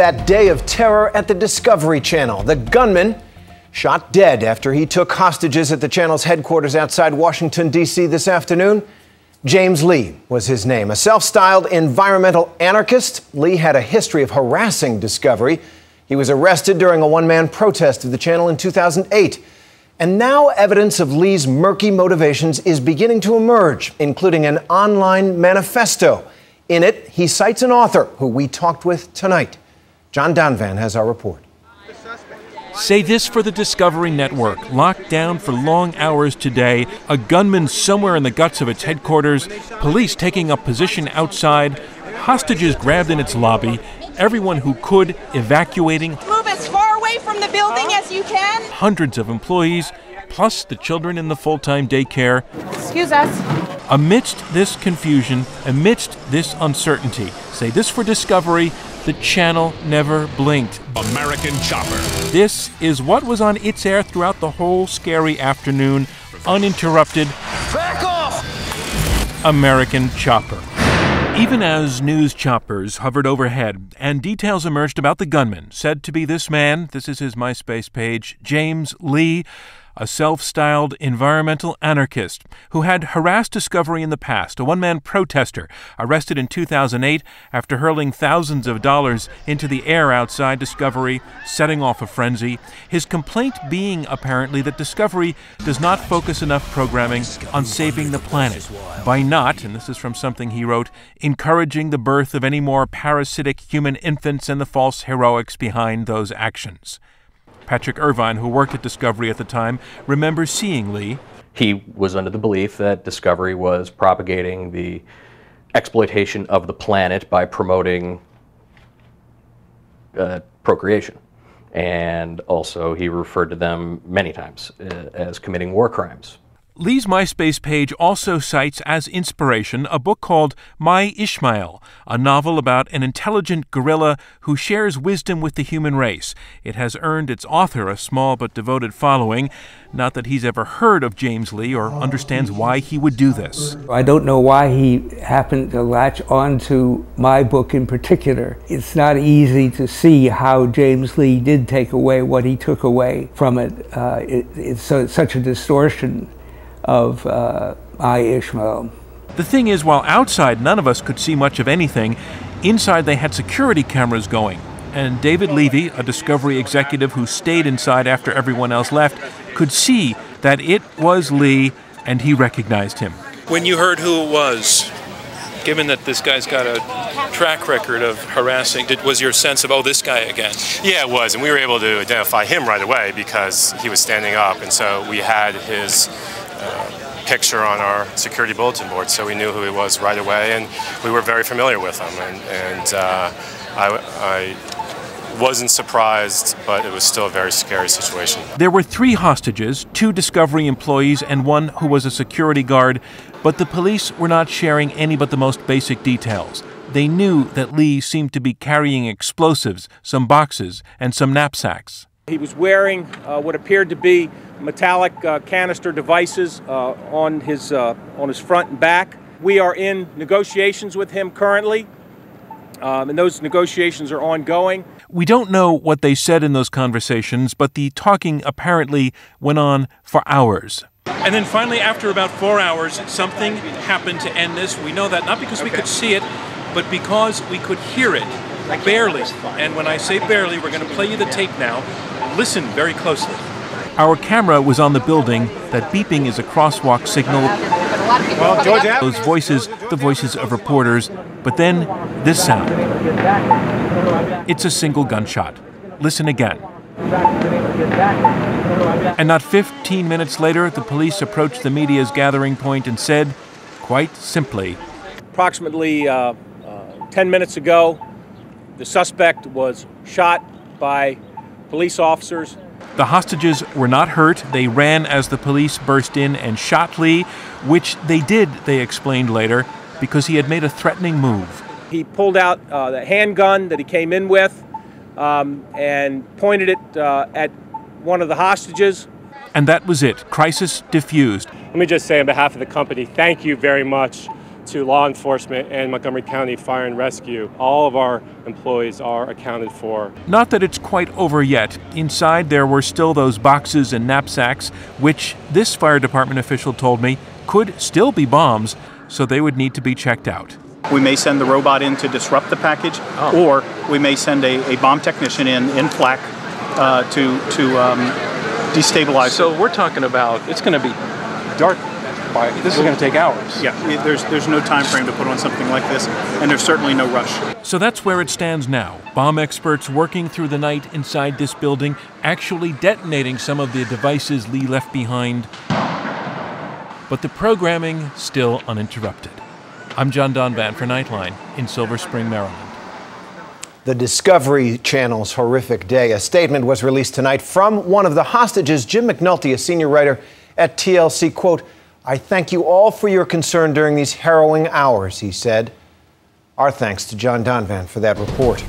That day of terror at the Discovery Channel. The gunman shot dead after he took hostages at the channel's headquarters outside Washington, D.C. this afternoon. James Lee was his name. A self styled environmental anarchist, Lee had a history of harassing Discovery. He was arrested during a one man protest of the channel in 2008. And now evidence of Lee's murky motivations is beginning to emerge, including an online manifesto. In it, he cites an author who we talked with tonight. John Donvan has our report. Say this for the Discovery Network. Locked down for long hours today, a gunman somewhere in the guts of its headquarters, police taking up position outside, hostages grabbed in its lobby, everyone who could evacuating. Move as far away from the building as you can. Hundreds of employees, plus the children in the full time daycare. Excuse us. Amidst this confusion, amidst this uncertainty, say this for Discovery the channel never blinked. American Chopper. This is what was on its air throughout the whole scary afternoon, uninterrupted. Back off! American Chopper. Even as news choppers hovered overhead and details emerged about the gunman, said to be this man, this is his MySpace page, James Lee, a self styled environmental anarchist who had harassed Discovery in the past, a one man protester arrested in 2008 after hurling thousands of dollars into the air outside Discovery, setting off a frenzy. His complaint being apparently that Discovery does not focus enough programming on saving the planet by not, and this is from something he wrote, encouraging the birth of any more parasitic human infants and the false heroics behind those actions. Patrick Irvine, who worked at Discovery at the time, remembers seeing Lee. He was under the belief that Discovery was propagating the exploitation of the planet by promoting uh, procreation. And also, he referred to them many times uh, as committing war crimes. Lee's MySpace page also cites as inspiration a book called My Ishmael, a novel about an intelligent gorilla who shares wisdom with the human race. It has earned its author a small but devoted following. Not that he's ever heard of James Lee or understands why he would do this. I don't know why he happened to latch onto my book in particular. It's not easy to see how James Lee did take away what he took away from it. Uh, it it's so, such a distortion of uh, My Ishmael. The thing is, while outside none of us could see much of anything, inside they had security cameras going. And David Levy, a Discovery executive who stayed inside after everyone else left, could see that it was Lee and he recognized him. When you heard who it was, given that this guy's got a track record of harassing, did, was your sense of, oh, this guy again? Yeah, it was. And we were able to identify him right away because he was standing up. And so we had his uh, picture on our security bulletin board, so we knew who he was right away, and we were very familiar with him. And, and uh, I, I wasn't surprised, but it was still a very scary situation. There were three hostages two Discovery employees and one who was a security guard, but the police were not sharing any but the most basic details. They knew that Lee seemed to be carrying explosives, some boxes, and some knapsacks. He was wearing uh, what appeared to be metallic uh, canister devices uh, on his uh, on his front and back. We are in negotiations with him currently, um, and those negotiations are ongoing. We don't know what they said in those conversations, but the talking apparently went on for hours. And then finally, after about four hours, something happened to end this. We know that not because we could see it, but because we could hear it barely. And when I say barely, we're going to play you the tape now. Listen very closely. Our camera was on the building. That beeping is a crosswalk signal. Well, George Those voices, the voices of reporters. But then, this sound. It's a single gunshot. Listen again. And not 15 minutes later, the police approached the media's gathering point and said, quite simply, Approximately uh, uh, 10 minutes ago, the suspect was shot by police officers. The hostages were not hurt. They ran as the police burst in and shot Lee, which they did, they explained later, because he had made a threatening move. He pulled out uh, the handgun that he came in with um, and pointed it uh, at one of the hostages. And that was it. Crisis diffused. Let me just say, on behalf of the company, thank you very much to law enforcement and Montgomery County Fire and Rescue. All of our employees are accounted for. Not that it's quite over yet. Inside, there were still those boxes and knapsacks, which this fire department official told me could still be bombs, so they would need to be checked out. We may send the robot in to disrupt the package, Oh. or we may send a, a bomb technician in in flak uh, to to um, destabilize. So we're talking about it's going to be dark. By, this is going to take hours. Yeah, there's there's no time frame to put on something like this, and there's certainly no rush. So that's where it stands now. Bomb experts working through the night inside this building, actually detonating some of the devices Lee left behind. But the programming still uninterrupted. I'm John Donvan for Nightline in Silver Spring, Maryland. The Discovery Channel's horrific day. A statement was released tonight from one of the hostages, Jim McNulty, a senior writer at TLC. Quote, I thank you all for your concern during these harrowing hours, he said. Our thanks to John Donvan for that report.